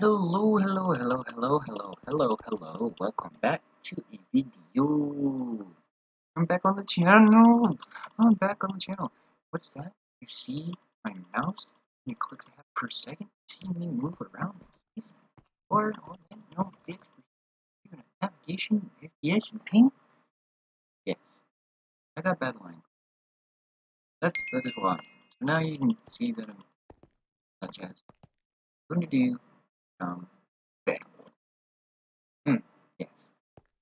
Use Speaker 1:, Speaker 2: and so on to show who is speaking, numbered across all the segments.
Speaker 1: Hello, hello, hello, hello, hello, hello, hello. Welcome back to a video. I'm back on the channel. I'm back on the channel. What's that? You see my mouse? You click that per second. You see me move around all that, no fix, even a navigation, and ping? Yes. I got bad line. That's, that is why. So now you can see that I'm such as going to do um, Bed Wars. Hmm, yes.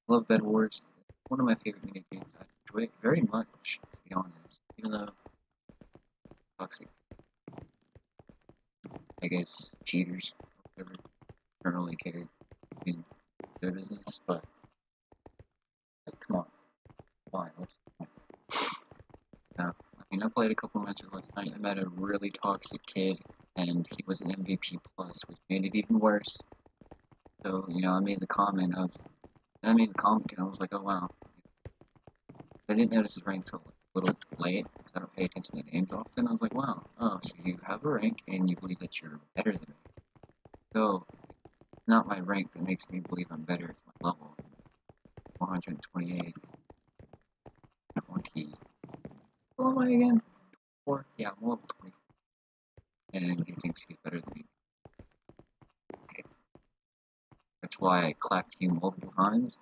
Speaker 1: Love Bed Wars. One of my favorite mini games. I enjoy it very much, to be honest. Even though toxic, I guess, cheaters, whatever, don't really care in their business, but, like, come on. Why? What's the point? Now, I mean, I played a couple matches last night. I met a really toxic kid and he was an MVP plus, which made it even worse. So, you know, I made the comment of, I made the comment and I was like, oh wow. I didn't notice his rank until a little late, because I don't pay attention to names often. I was like, wow, oh, so you have a rank and you believe that you're better than me. So, it's not my rank that makes me believe I'm better, it's my level. 128. 20. What am I again? 4? Yeah, I'm level 24 and he thinks he's better than me. Okay. That's why I clapped you multiple times.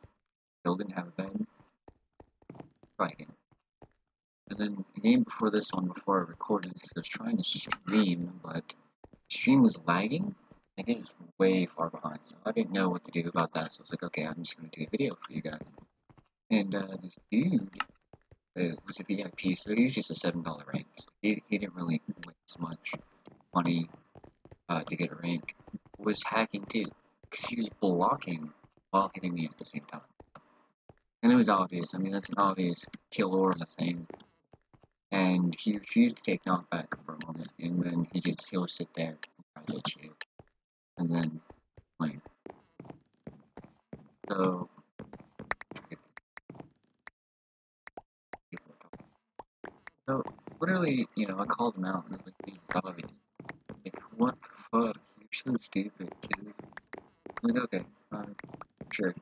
Speaker 1: Didn't have. Try again. And then the game before this one, before I recorded this, I was trying to stream, but stream was lagging. Think it was way far behind, so I didn't know what to do about that. So I was like, okay, I'm just gonna do a video for you guys. And uh, this dude uh, was a VIP, so he was just a seven dollar rank. So he, he didn't really waste much money uh, to get a rank was hacking too, because he was blocking while hitting me at the same time. And it was obvious, I mean, that's an obvious kill aura thing. And he refused to take knockback for a moment, and then he just, he'll sit there and try to hit you. And then, like, so, so, literally, you know, I called him out, and I was like, obvious. Like, what the fuck? You're so stupid, dude. I'm like, okay, fine, sure.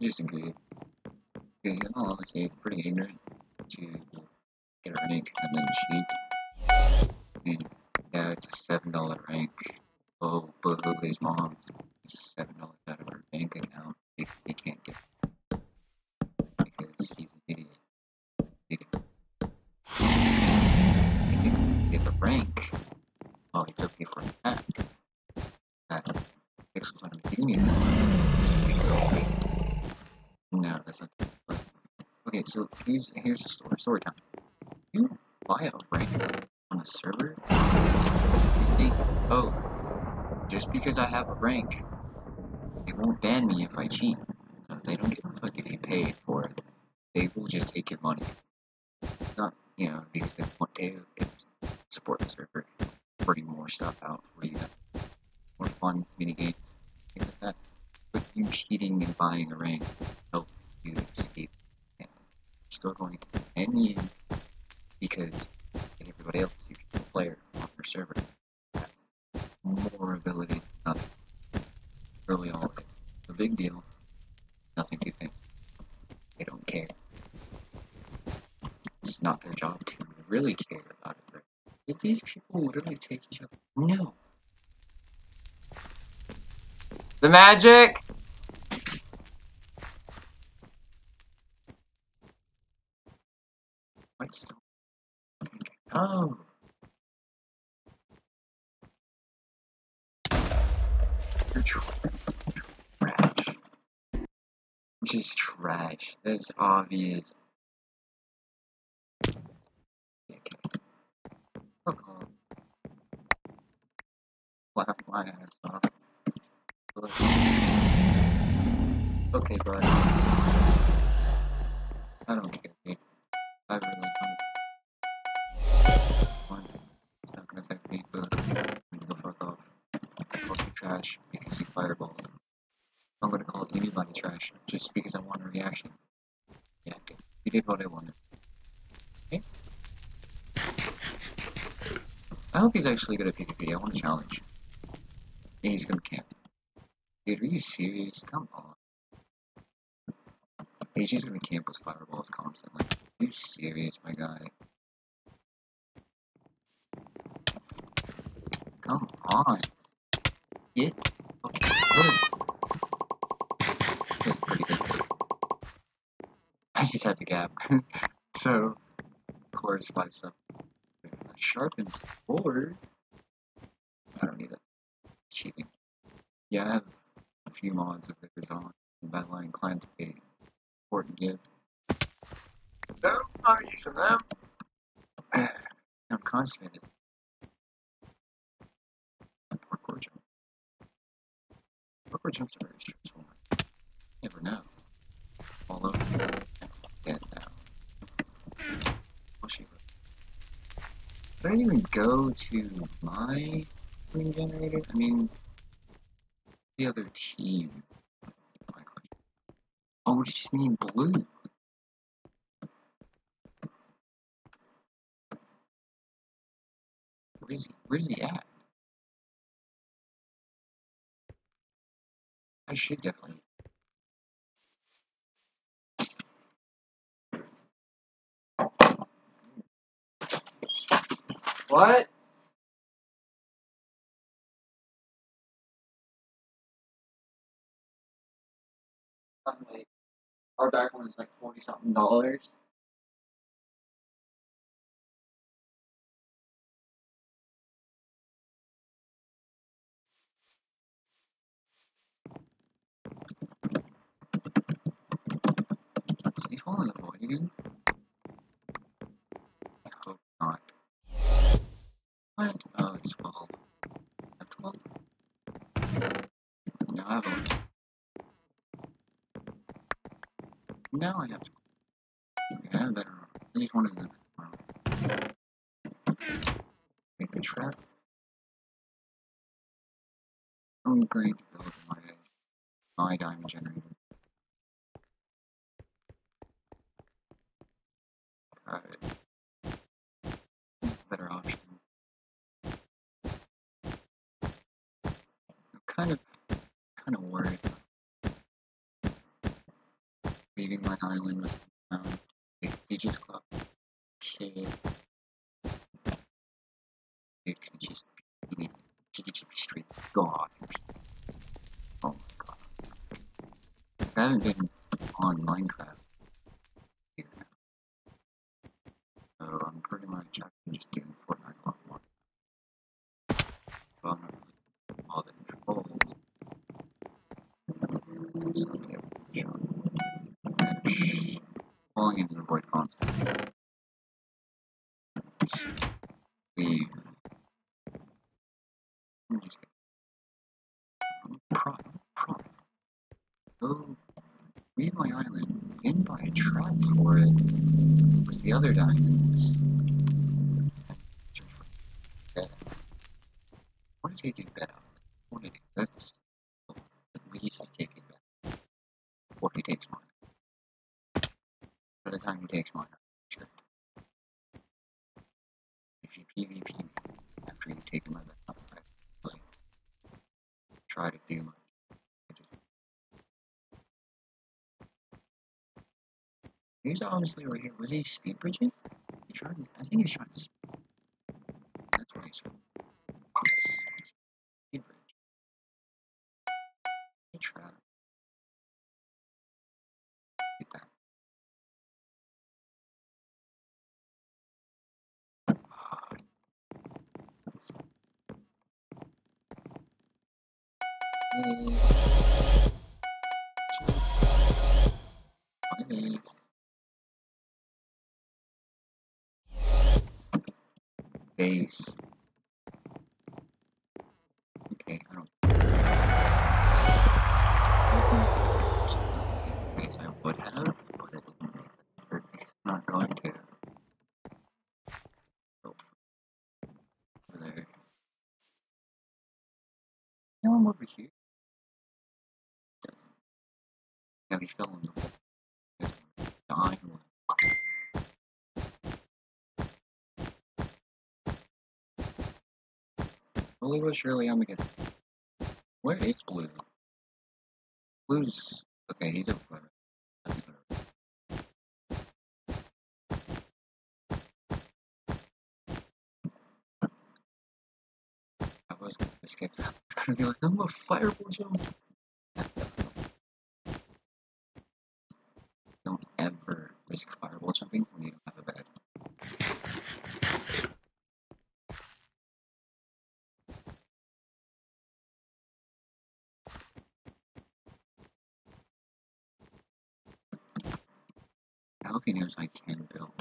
Speaker 1: Just agree. Because, in it's pretty ignorant to get a rank and then cheat. And, yeah, it's a $7 rank. Oh, boo his mom. $7 here's here's the story story time. You buy a rank on a server, you think, oh, just because I have a rank, it won't ban me if I cheat. They don't give a fuck if you pay for it. They will just take your money. Not, you know, because they want to. It's support the server bring more stuff out for you. More fun mini games, things like that. But you cheating and buying a rank help you escape. And you're still going to ban you because everybody else, you can player on your server, more ability than nothing. Really all it's a big deal. Nothing too fancy. They don't care. It's not their job to really care about it. Did these people literally take each other? No. The magic! Wait, still. Oh. You're trash. Which is obvious. Fuck off. Laugh my ass off. Okay, bud. I don't care, dude. I really don't. It's not gonna affect me, but I'm gonna go fuck off. Also trash because you fireball. I'm gonna call anybody trash just because I want a reaction. Did what I wanted. Okay? I hope he's actually good at PvP. I want to challenge. Yeah, he's gonna camp. Dude, are you serious? Come on. He's just gonna camp with fireballs constantly. Are you serious, my guy? Come on. Get okay Just had to gap. so, of course, by some sharpened sword. I don't need it. Cheating. Yeah, I have a few mods of theirs on the Badlion client to support and give. No, I'm using them. I'm constipated. Parkour jump. Parkour jumps are very stressful. Never know. Fall over. Oh, she Did I even go to my green generator? I mean, the other team. Oh, it's just me in blue. Where's he? Where's he at? I should definitely. What? Like, our back one is like forty something dollars. Is he falling in the void again? I hope not. What? Oh, it's 12. I have 12? No, I have 11. Now I have 12. Okay, I better. At least one of them. Make the trap. I'm going to build my, my diamond generator. Alright. Better option. I'm kind of, kind of worried. Leaving my island with um, big Aegis Club. Kid. Dude, can just be anything? He could just be straight God. Oh my god. I haven't been on Minecraft. either. So I'm pretty much actually just doing Fortnite a lot more. Well, I'm not really all the controls. It's not the shot. Dash. Falling into the void constantly. Leave. I'm just kidding. I'm a pro. I'm a pro. Go leave my island, then for it with the other diamonds. Do better? What did he That's at least take it back. Or he takes mine. By the time he takes mine, sure. If you PvP after you take back, I like try to do He's honestly right here. Was he speed bridging? He tried. to- I think he's trying to. Speed. That's why he's. Yes. Speed bridge. He tried. Get that. Okay, I don't. That's I would have, but. I'm not going to. Over there. No, I'm over here. Yeah, he fell in the. Dying one. Slowly but surely, I'm gonna get. Where is blue? Blue's okay? He's a fighter. I was gonna escape. I'm gonna be like, I'm a fireball jump. Don't ever risk fireball jumping when you don't have a bed. He I can build.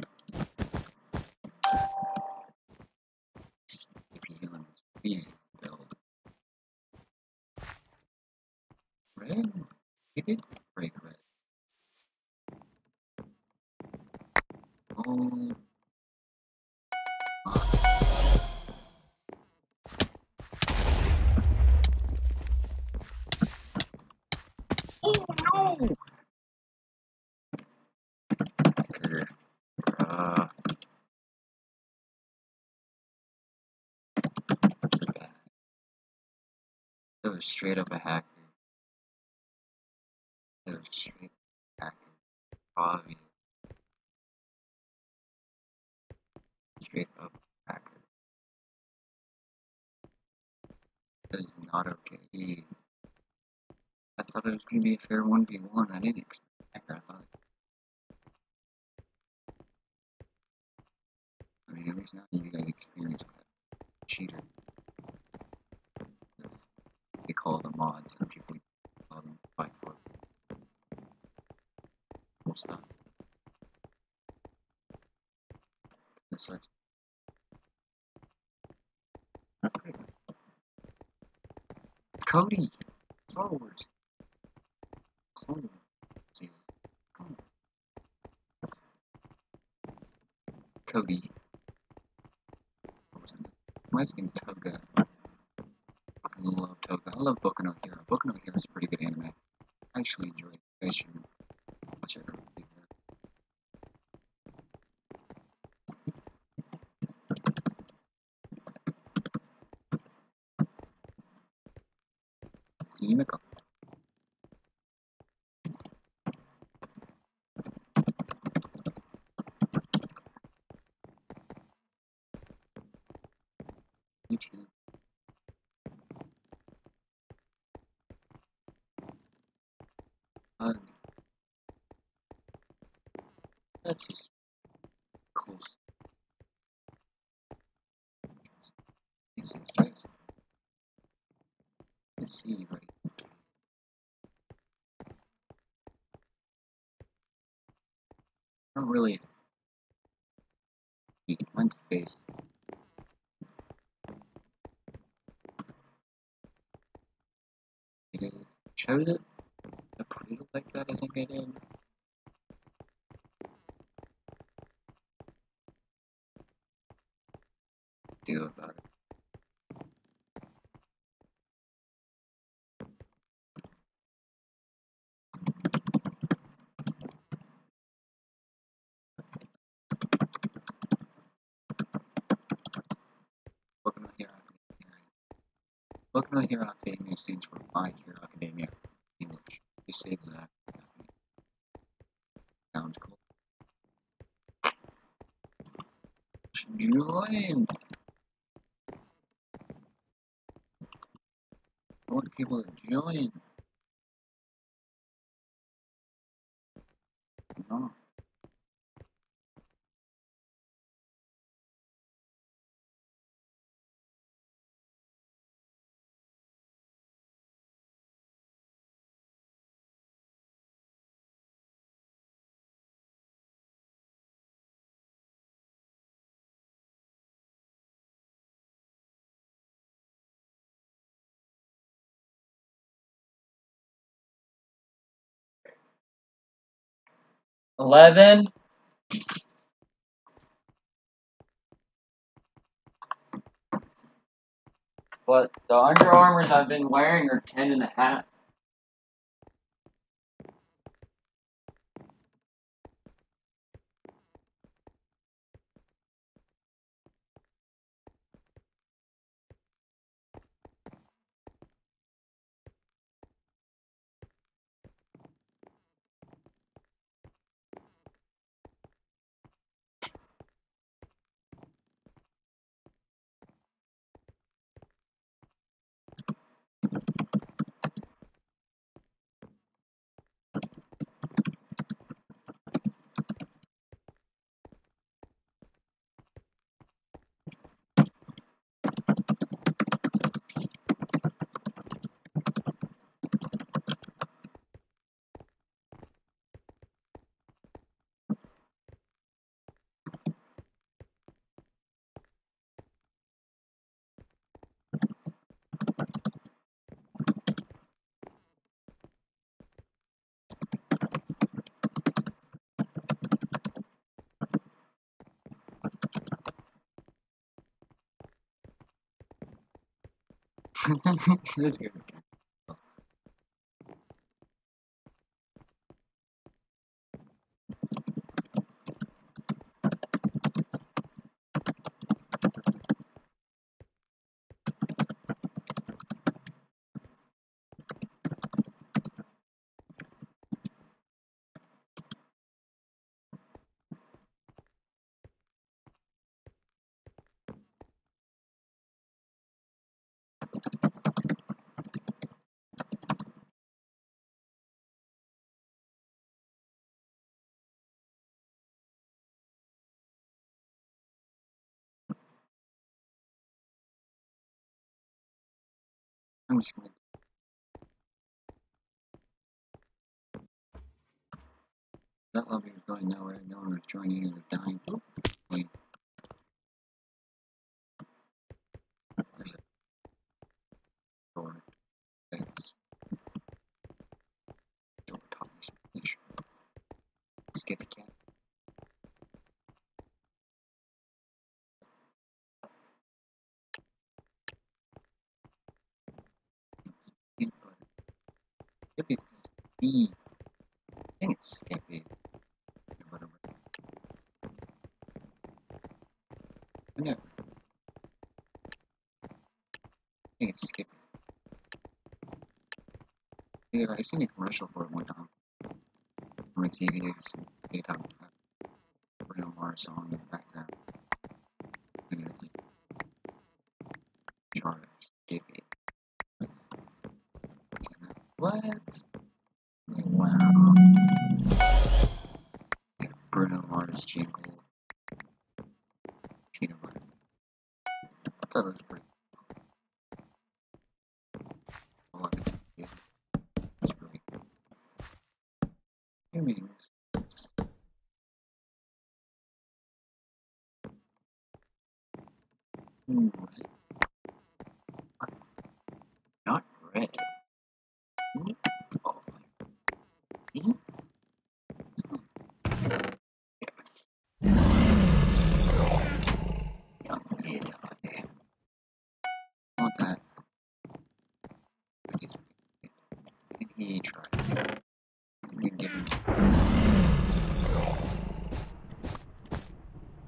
Speaker 1: Gonna easy to build. Red? He did break red. Oh was straight up a hacker. It was straight up a hacker. Obvious. Straight up hacker. That is not okay. I thought it was gonna be a fair 1v1. I didn't expect hacker. I thought. I mean, at least now you guys experience what a cheater. They call them mods, some people them fight for. Stuff. This. Cody! Star Wars! Clone. Cody. It? My Toga. I love Boku no Hero. Boku no Hero is a pretty good anime. I actually enjoy it. You guys should watch it. Himiko. YouTube. Hug. That's just cool. It's nice. Let's see, right? I don't really. He went to face. It is. Chose it. I put it like that. I think I did. Do about it. Boku no Hero Academia. Boku no Hero Academia stands for My Hero Academia English. You say that. Sounds cool. Join! I want people to join. No. Eleven. But the Under Armours I've been wearing are ten and a half. This guy's I'm just gonna that lobby was going nowhere, no one was joining, it was dying. Wait. There's. I think it's Skippy. Peanut butter. I think it's Skippy. Yeah, I seen a commercial for it one time. On my TV, it's a Mars song in the background.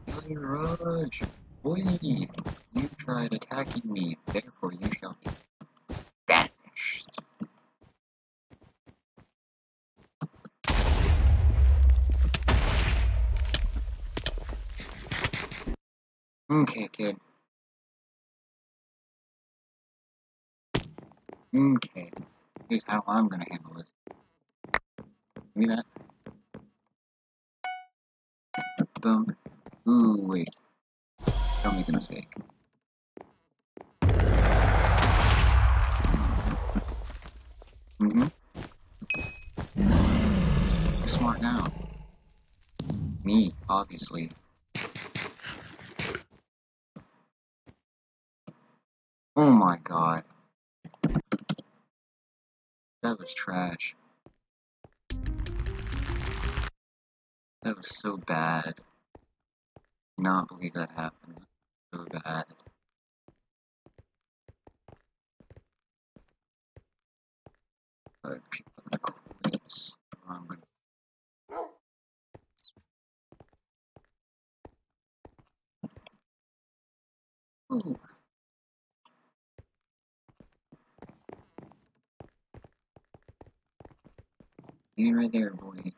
Speaker 1: Billy Rush! Boy! You tried attacking me, therefore you shall be banished. Okay, kid. Okay. Here's how I'm gonna handle this. Give me that. Boom. Ooh, wait. Don't make a mistake. Mm-hmm. You're smart now. Me, obviously. Oh my god. That was trash. That was so bad. Not believe that happened. So bad. Ooh. You right there, boy.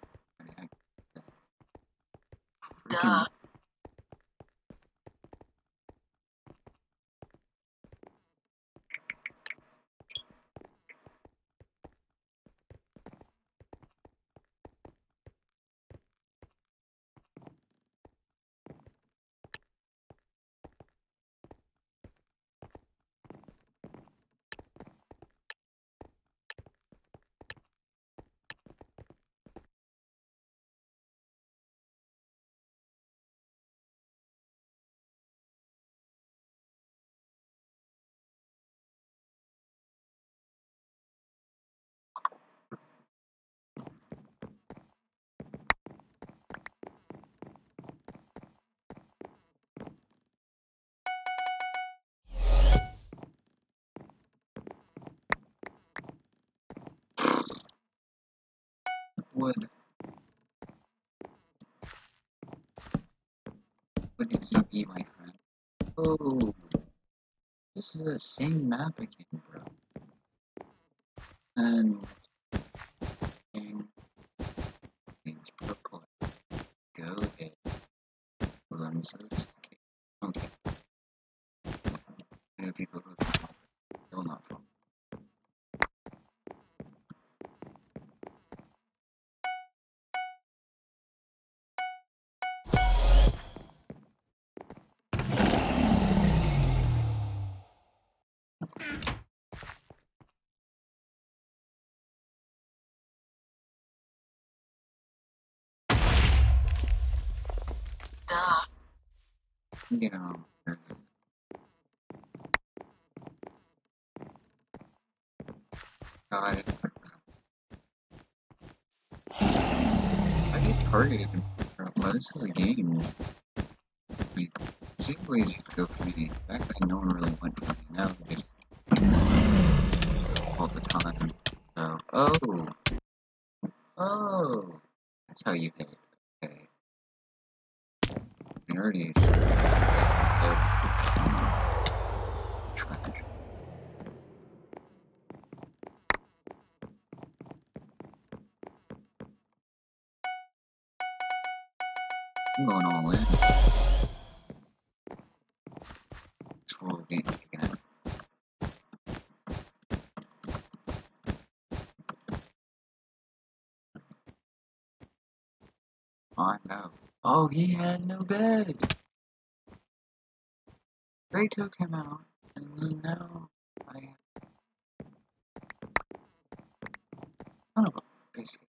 Speaker 2: Duh.
Speaker 1: Would would you be my friend? Oh, this is the same map again, bro. And I get targeted for most of the games. Like, basically just go for me. Back then no one really went for me. Now just all the time. So oh. Oh that's how you hit. it. Okay. I Oh, he had no bed. They took him out, and now I have. Son of a biscuit.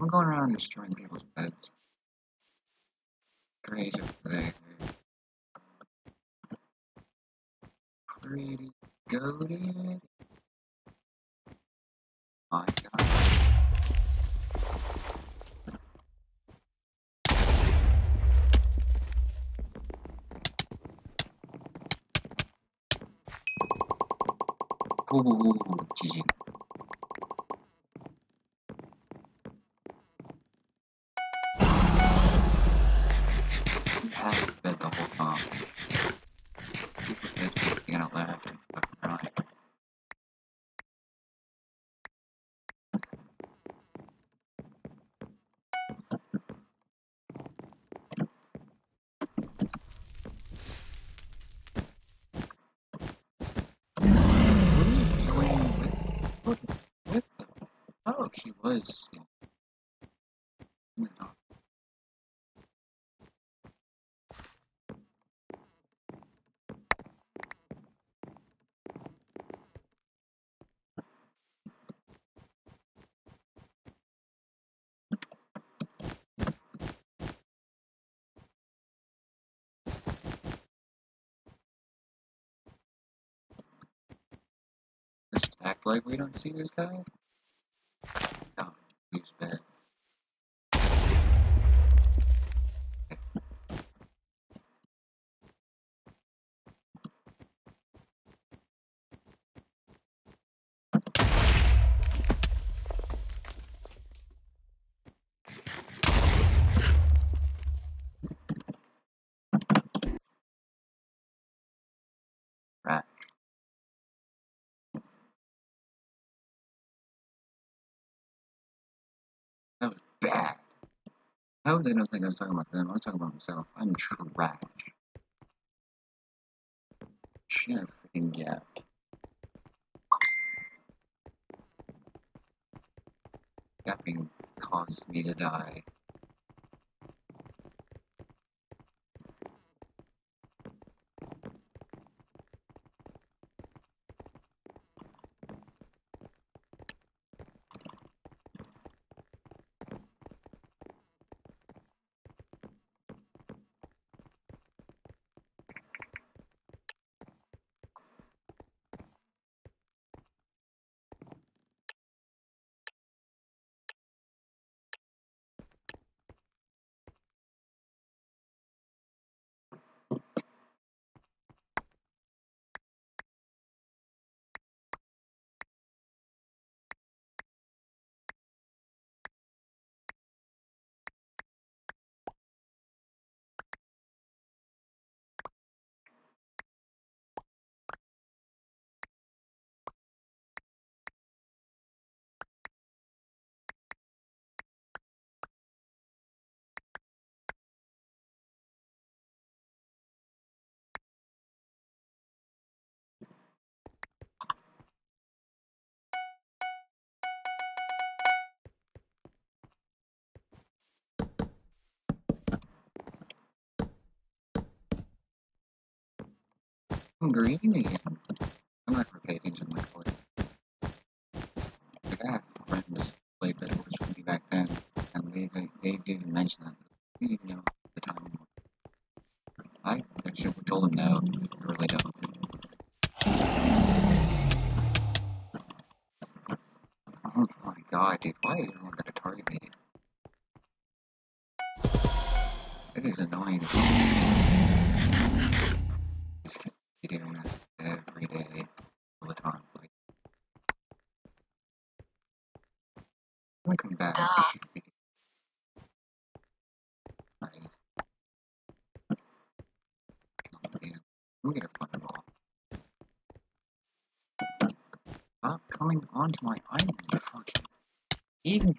Speaker 1: I'm going around destroying people's beds. Great over. Pretty goaded. My god. Ooh, GG. He had his bed the whole time. People's beds were taken out left and fucking right. What are you doing with, with, with them? Oh, he was. Yeah. No. Let's just act like we don't see this guy. Oh, he's bad. Right. That was bad. How would they don't think I was talking about them? I was talking about myself. I'm trash. Shit, I freaking gap. Gapping caused me to die. I'm green again. I'm not pay attention my color. Like I have friends played Bed Wars with me back then, and they they even mentioned that. We didn't even know the time. I actually told them no. I really don't. Oh my god, dude, why is everyone gonna target me? It is annoying as Just keep doing that every day, all the time. Like, I'm gonna come back.
Speaker 2: Duh.
Speaker 1: Nice. Oh, man. Let me get a fireball. Stop coming onto my island, you fucking ignorant.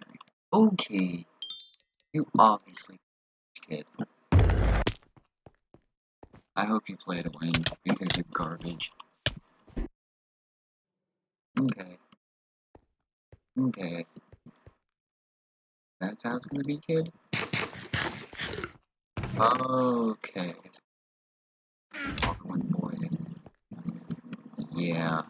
Speaker 1: Okay. You obviously kid. I hope you play to win because you're garbage. Okay. Okay. That's how it's gonna be, kid? Okay. Awkward boy. Yeah.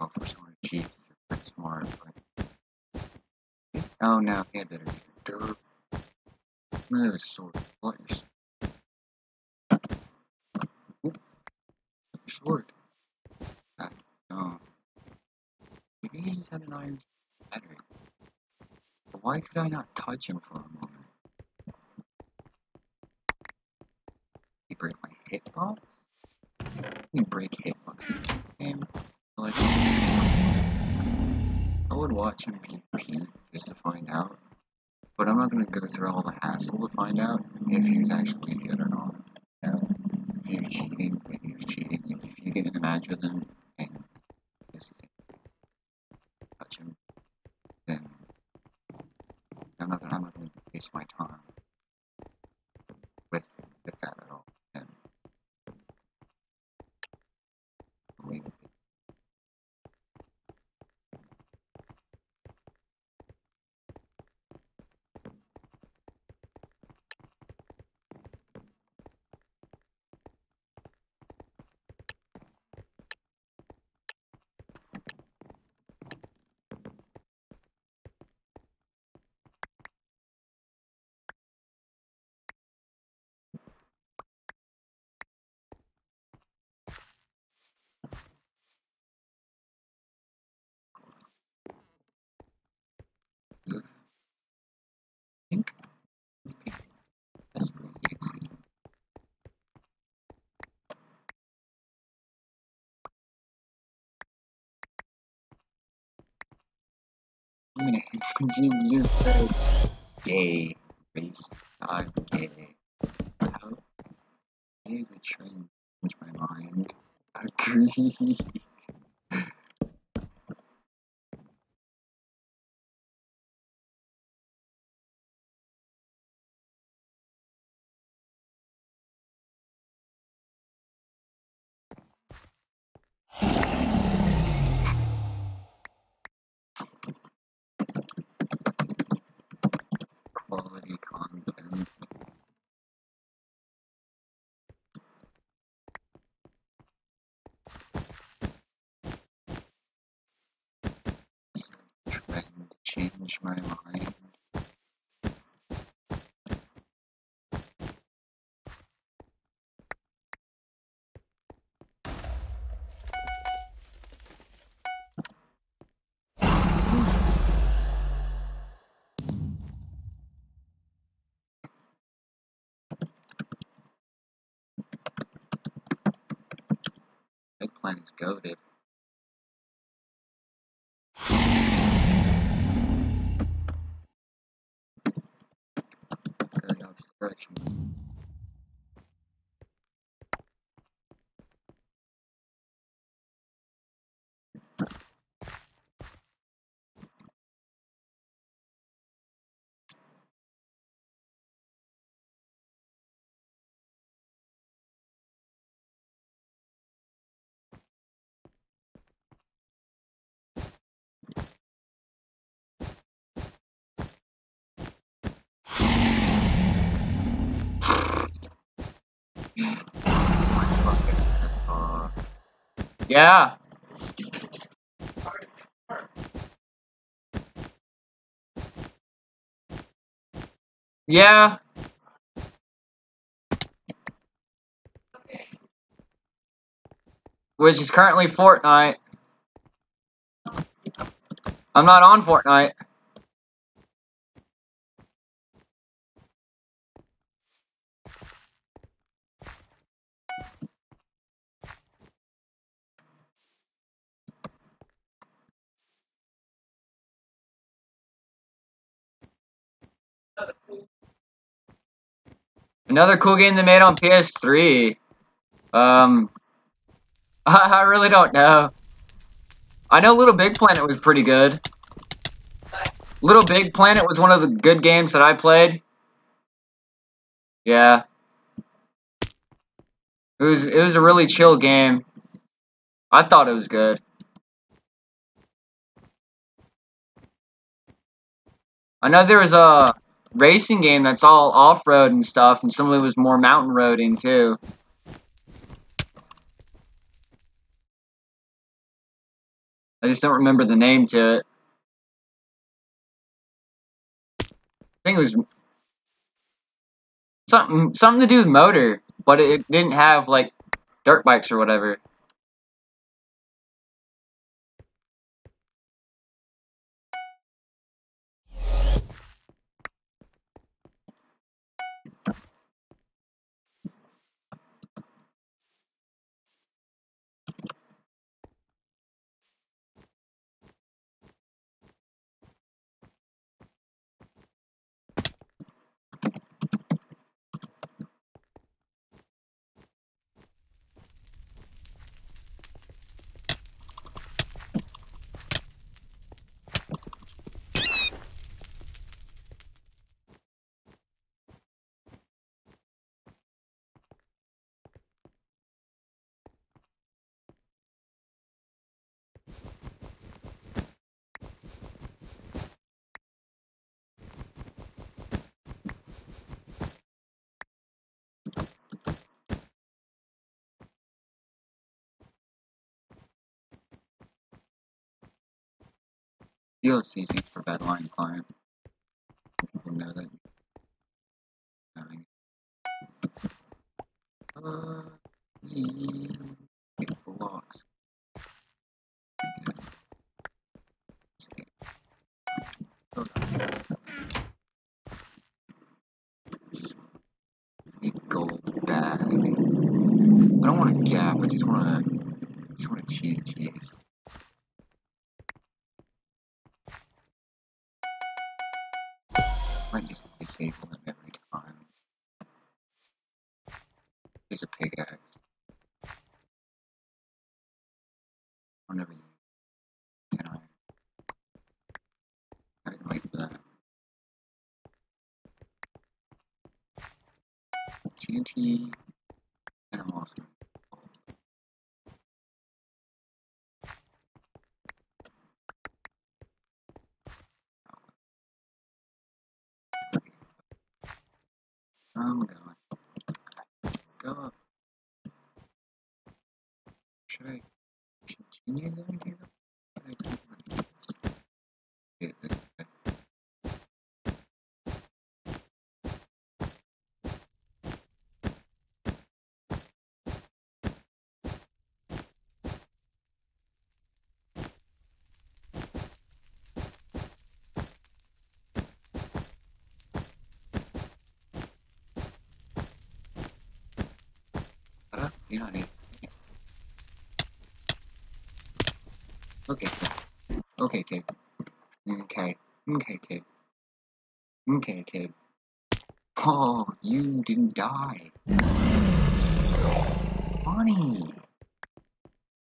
Speaker 1: Oh, for someone to cheat, you're pretty smart, but... Oh no, he had better be. Durr. No, a sword. What your sword? Your sword. Ah, no. Maybe he just had an iron battery. Why could I not touch him for a moment? He break my hitbox? You break hitbox in this game? Like, I would watch him PvP just to find out. But I'm not gonna go through all the hassle to find out if he was actually good or not. If he was cheating, if he was cheating, if you get in a match with him and is touch him, then I'm not I'm not gonna waste my time with with that at all. And I'll leave it be. think that's pretty easy. You you said gay race gay. A train change my mind? Agree. Quality content. Trying to change my mind. Big plan is goaded. Go Yeah. Yeah. Which is currently Fortnite. I'm not on Fortnite. Another cool game they made on PS3. Um, I, I really don't know. I know Little Big Planet was pretty good. Little Big Planet was one of the good games that I played. Yeah. It was it was a really chill game. I thought it was good. I know there was a racing game that's all off-road and stuff, and some of it was more mountain roading too. I just don't remember the name to it. I think it was something something to do with motor, but it didn't have like dirt bikes or whatever. DLCs for Badlion client. People know that. Uh, yeah, blocks. Need gold bag. I don't want a gap. I just want to. Just want to cheese cheese. Disable him every time. He's a pickaxe. I'll never use can I? I can like that. TNT and I'm also Oh, I'm going. Go. up. Should I continue going here? Should I go on? Yeah, okay. Uh, you don't need. Okay. Okay, kid. Okay. Okay, kid. Okay, kid. Oh, you didn't die. Bonnie!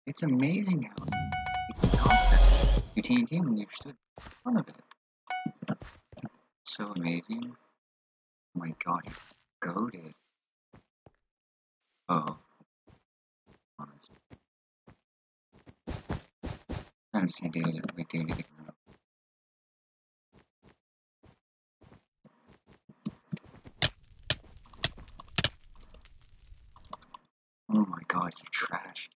Speaker 1: It's amazing how you can that. You TNT when you stood in front of it. So amazing. Oh my god, he's goaded. Oh. I understand he doesn't really do anything wrong. Oh my god, you trash.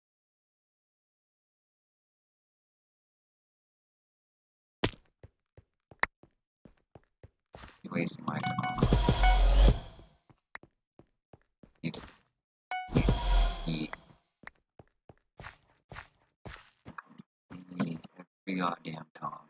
Speaker 1: You're wasting my time. Goddamn time.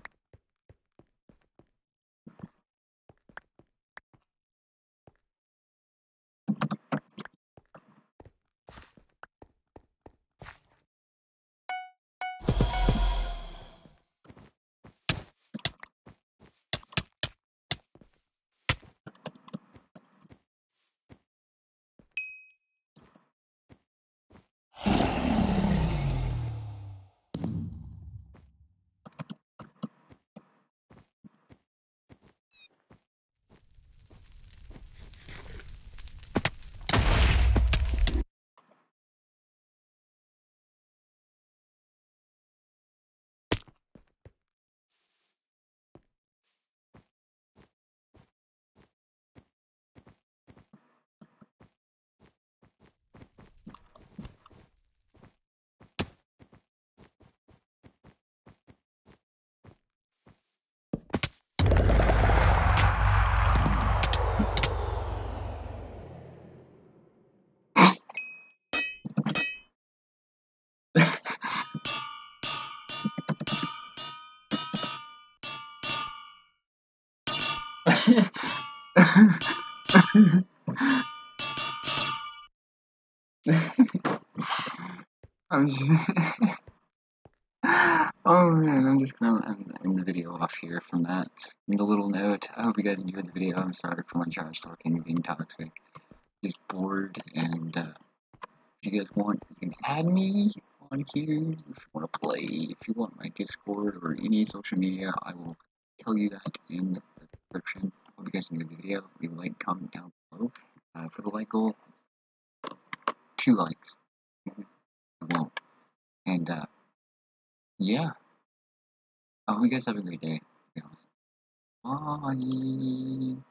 Speaker 1: I'm just. oh man, I'm just gonna end, the video off here from that. And a little note. I hope you guys enjoyed the video. I'm sorry for my trash talking being toxic. Just bored, and uh, if you guys want, you can add me on here if you want to play. If you want my Discord or any social media, I will tell you that in description. Hope you guys enjoyed the video. Leave a like, comment down below. Uh, for the like goal, two likes. I won't. And uh, yeah. I hope you guys have a great day. Bye.